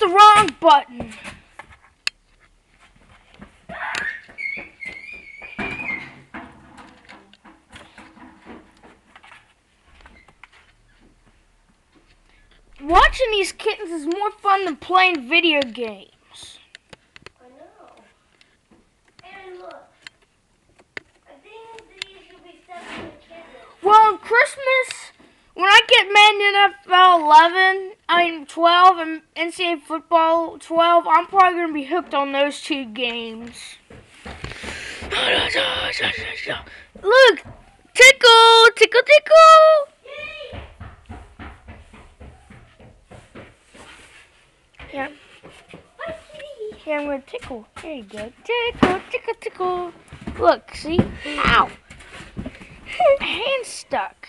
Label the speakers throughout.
Speaker 1: the wrong button. Watching these kittens is more fun than playing video games.
Speaker 2: I know. And look. I think these should be seven kittens.
Speaker 1: Well, on Christmas, when I get Madden NFL 11, I mean 12, and NCAA football 12, I'm probably going to be hooked on those two games. Look! Tickle! Tickle, tickle! Yeah, yeah, I'm to tickle. There you go. Tickle, tickle, tickle. Look, see? Ow! My hand's stuck.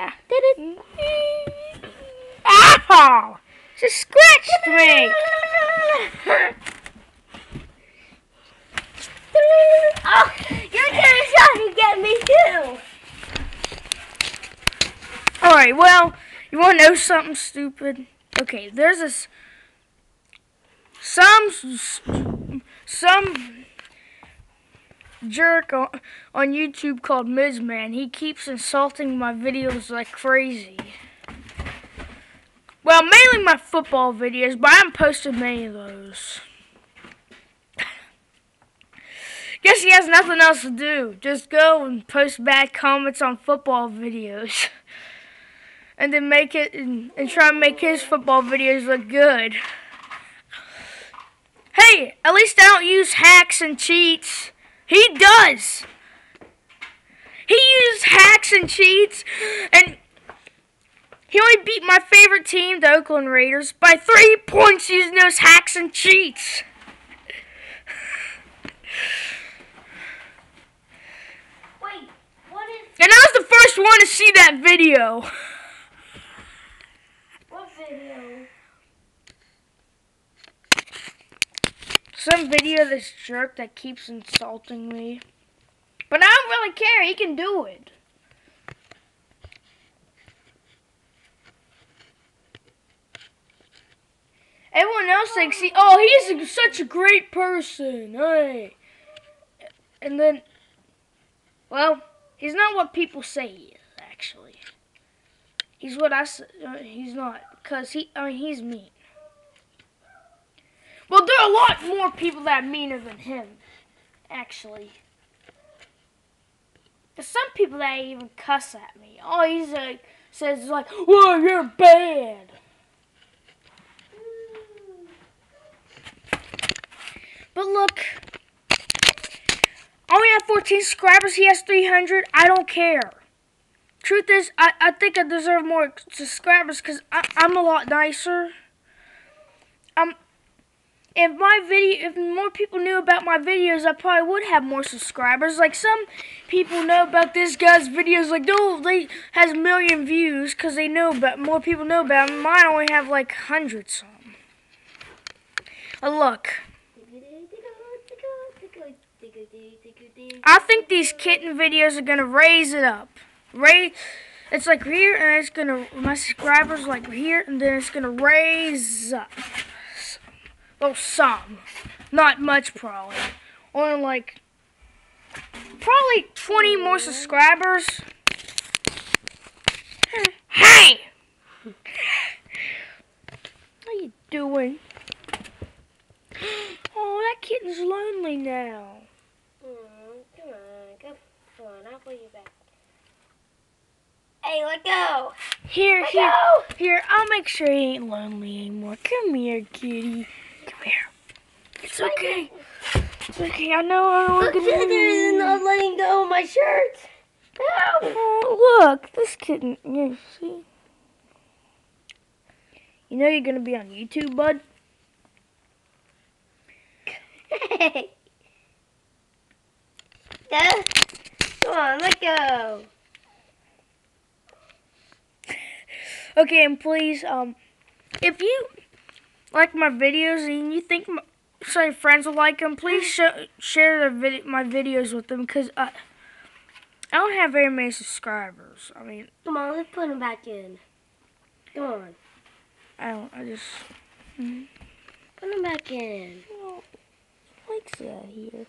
Speaker 1: Ah. Ow! Just scratched me!
Speaker 2: oh, you're gonna try to get me too.
Speaker 1: Alright, well, you want to know something stupid? Okay, there's this. Some. Some. Jerk on, on YouTube called Mizman. He keeps insulting my videos like crazy. Well, mainly my football videos, but I haven't posted many of those. Guess he has nothing else to do. Just go and post bad comments on football videos. and then make it and, and try and make his football videos look good. Hey, at least I don't use hacks and cheats. He does. He uses hacks and cheats, and he only beat my favorite team, the Oakland Raiders, by three points using those hacks and cheats.
Speaker 2: Wait, what is
Speaker 1: And I was the first one to see that video.
Speaker 2: what video?
Speaker 1: Some video of this jerk that keeps insulting me. But I don't really care. He can do it. Everyone else thinks he, oh, he's a, such a great person. Hey. And then, well, he's not what people say he is, actually. He's what I, uh, he's not. Because he, I mean, he's mean. A lot more people that are meaner than him, actually. There's some people that even cuss at me. Oh, he's like, says like, "Well, you're bad." But look, I only have 14 subscribers. He has 300. I don't care. Truth is, I, I think I deserve more subscribers because I'm a lot nicer. If my video, if more people knew about my videos, I probably would have more subscribers. Like some people know about this guy's videos, like no, they has a million views because they know about more people know about. 'em. Mine only have like hundreds. Some. Uh, look, I think these kitten videos are gonna raise it up. Raise. It's like here, and it's gonna my subscribers like here, and then it's gonna raise up. Well, some, not much probably. Only like probably 20 more subscribers. Hey, how you doing? Oh, that kitten's lonely now.
Speaker 2: Mm, come on, come on, I'll put you back. Hey, let go!
Speaker 1: Here,
Speaker 2: Let
Speaker 1: here,
Speaker 2: go!
Speaker 1: here. I'll make sure he ain't lonely anymore. Come here, kitty. It's okay. It's okay. I know I don't
Speaker 2: Look,
Speaker 1: want
Speaker 2: Jagger is not letting go of my shirt. Help!
Speaker 1: Oh, look, this kitten. You see? You know you're gonna be on YouTube, bud.
Speaker 2: Hey! Yeah? Come on, let go!
Speaker 1: Okay, and please, um, if you like my videos and you think my, some friends will like them, please sh- share the vid- my videos with them because I, I don't have very many subscribers. I mean,
Speaker 2: Come on, let's put him back in. Come on.
Speaker 1: I don't. I just. Mhm.
Speaker 2: Put him back in.
Speaker 1: Well, likes that here.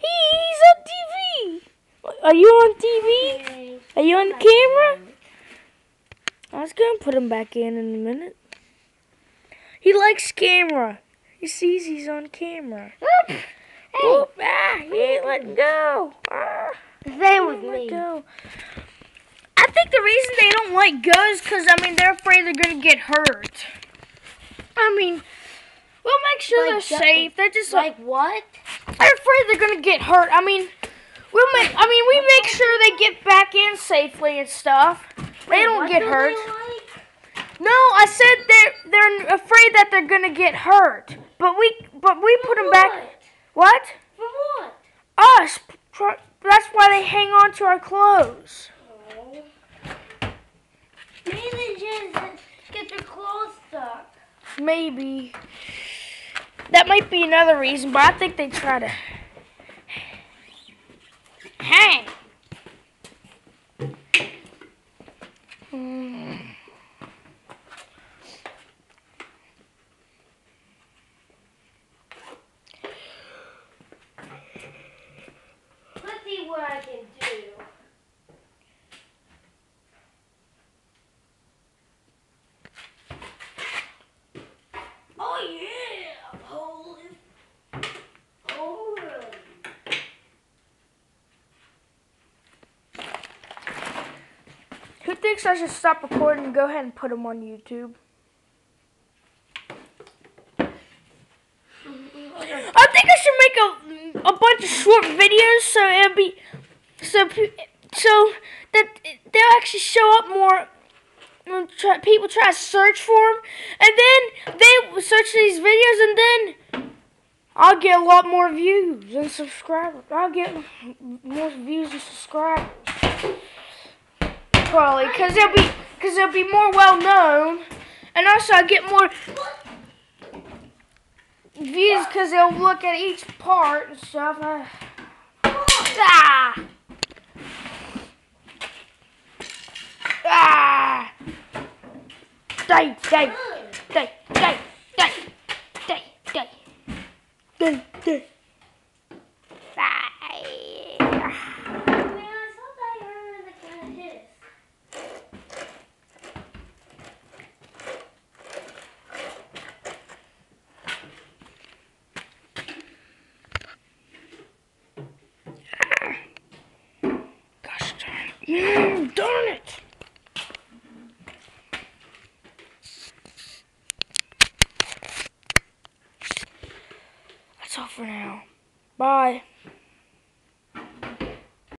Speaker 1: He's on TV. Are you on TV? Are you on the camera? I was gonna put him back in in a minute. He likes camera. He sees he's on camera.
Speaker 2: Oop. Hey,
Speaker 1: ah, he ain't letting go. Ah,
Speaker 2: same with
Speaker 1: let
Speaker 2: me.
Speaker 1: go. I think the reason they don't let go is because, I mean, they're afraid they're going to get hurt. I mean, we'll make sure
Speaker 2: Like
Speaker 1: they're safe. They're just like,
Speaker 2: Like what?
Speaker 1: they're afraid they're going to get hurt. I mean, we'll make, I mean, we make sure they get back in safely and stuff. They don't get
Speaker 2: do
Speaker 1: hurt.
Speaker 2: like?
Speaker 1: No, I said they're they're afraid that they're gonna get hurt. But we but we put them back.
Speaker 2: What?
Speaker 1: What?
Speaker 2: For what?
Speaker 1: Us. That's why they hang on to our clothes. Oh.
Speaker 2: Maybe they just get their clothes stuck.
Speaker 1: Maybe. That might be another reason, but I think they try to hang. Hmm.
Speaker 2: Let's see what I can do. Oh yeah, hold it.
Speaker 1: Who thinks I should stop recording and go ahead and put them on YouTube? I think I should make a, a bunch of short videos so it'll be so so that they'll actually show up more. when Try, people try to search for them, and then they search these videos, and then I'll get a lot more views and subscribers. I'll get more views and subscribers. Probably, cause they'll be, cause they'll be more well known, and also I get more views because they'll look at each part and stuff. Ah! Die, die, die, die, die, die, die, die, die. Die.